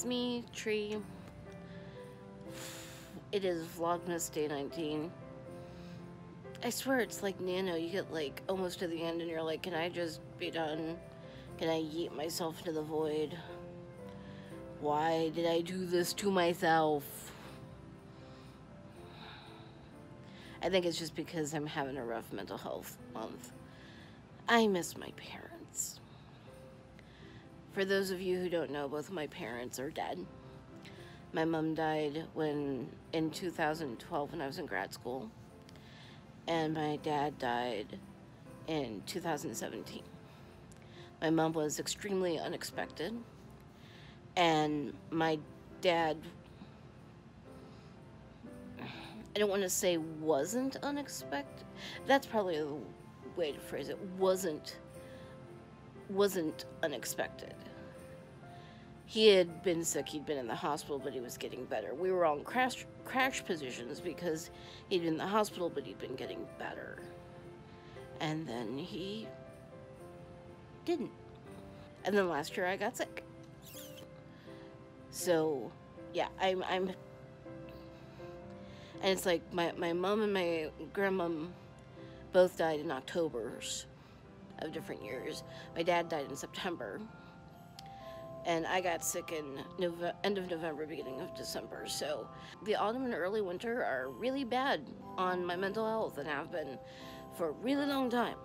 it's me, Tree. It is Vlogmas Day 19. I swear it's like Nano. You get like almost to the end and you're like, can I just be done? Can I yeet myself into the void? Why did I do this to myself? I think it's just because I'm having a rough mental health month. I miss my parents. For those of you who don't know, both my parents are dead. My mom died when in 2012 when I was in grad school, and my dad died in 2017. My mom was extremely unexpected, and my dad I don't want to say wasn't unexpected. That's probably the way to phrase it. Wasn't wasn't unexpected. He had been sick. He'd been in the hospital, but he was getting better. We were all in crash crash positions because he'd been in the hospital, but he'd been getting better. And then he didn't. And then last year I got sick. So, yeah, I'm I'm and it's like my, my mom and my grandmom both died in October's of different years. My dad died in September. And I got sick in end of November, beginning of December. So the autumn and early winter are really bad on my mental health and have been for a really long time.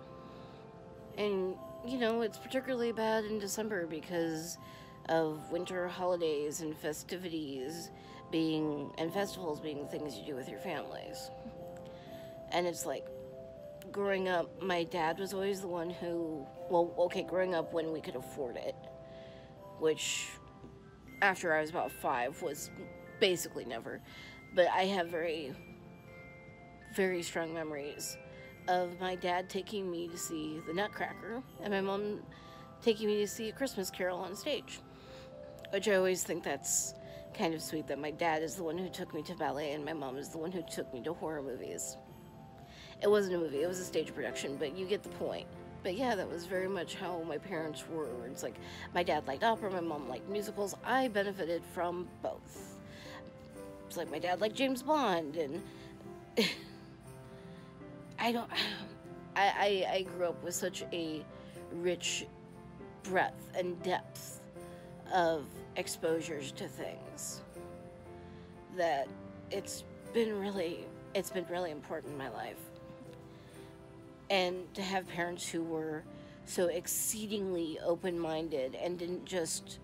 And, you know, it's particularly bad in December because of winter holidays and festivities being and festivals being things you do with your families. And it's like growing up, my dad was always the one who, well, okay, growing up when we could afford it, which after I was about five was basically never. But I have very, very strong memories of my dad taking me to see the Nutcracker and my mom taking me to see a Christmas Carol on stage, which I always think that's kind of sweet that my dad is the one who took me to ballet and my mom is the one who took me to horror movies. It wasn't a movie, it was a stage production, but you get the point. But yeah, that was very much how my parents were. It's like my dad liked opera, my mom liked musicals. I benefited from both. It's like my dad liked James Bond, and I don't. I, I, I grew up with such a rich breadth and depth of exposures to things that it's been really it's been really important in my life and to have parents who were so exceedingly open-minded and didn't just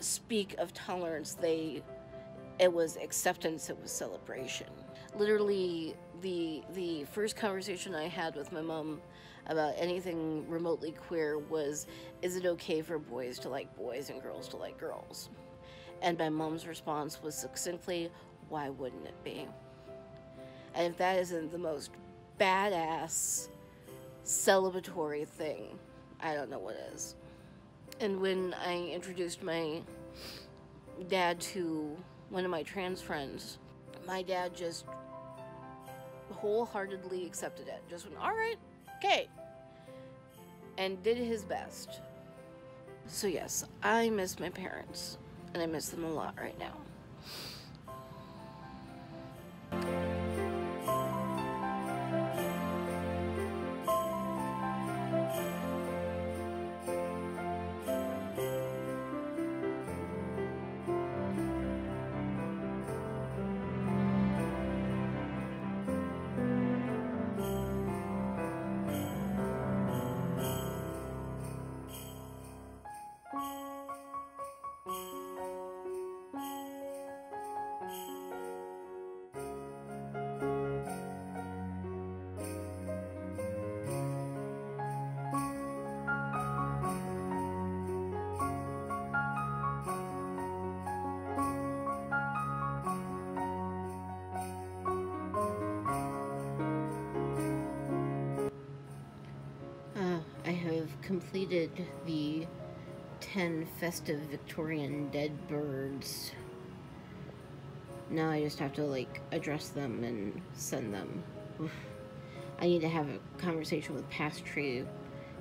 speak of tolerance they it was acceptance it was celebration literally the the first conversation i had with my mom about anything remotely queer was is it okay for boys to like boys and girls to like girls? And my mom's response was succinctly, why wouldn't it be? And if that isn't the most badass celebratory thing, I don't know what is. And when I introduced my dad to one of my trans friends, my dad just wholeheartedly accepted it. Just went, all right, okay. And did his best. So, yes, I miss my parents, and I miss them a lot right now. Completed the 10 festive Victorian dead birds. Now I just have to like address them and send them. I need to have a conversation with Past Tree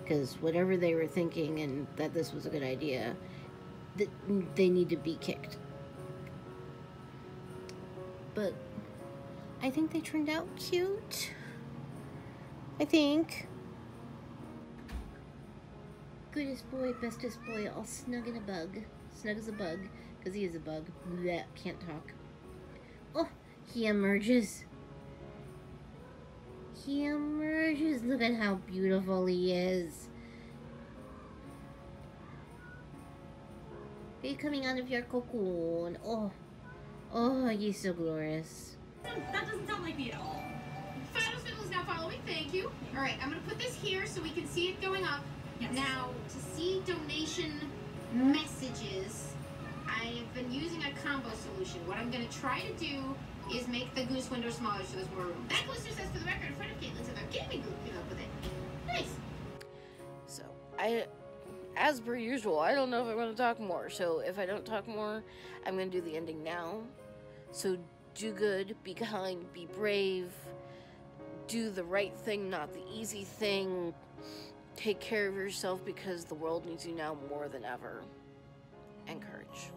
because whatever they were thinking and that this was a good idea, th they need to be kicked. But I think they turned out cute. I think. Goodest boy, bestest boy, all snug in a bug. Snug as a bug, because he is a bug. Blech, can't talk. Oh, he emerges. He emerges. Look at how beautiful he is. Are you coming out of your cocoon? Oh, oh, you're so glorious. That doesn't sound like me at all. Is now following. Thank you. All right, I'm gonna put this here so we can see it going up. Yes. Now, to see donation messages, I've been using a combo solution. What I'm gonna try to do is make the goose window smaller so there's more room. That booster says for the record in front of Caitlin, so they're getting me up with it. Nice. So I, as per usual, I don't know if I'm going to talk more. So if I don't talk more, I'm going to do the ending now. So do good, be kind, be brave, do the right thing, not the easy thing. Take care of yourself because the world needs you now more than ever. And courage.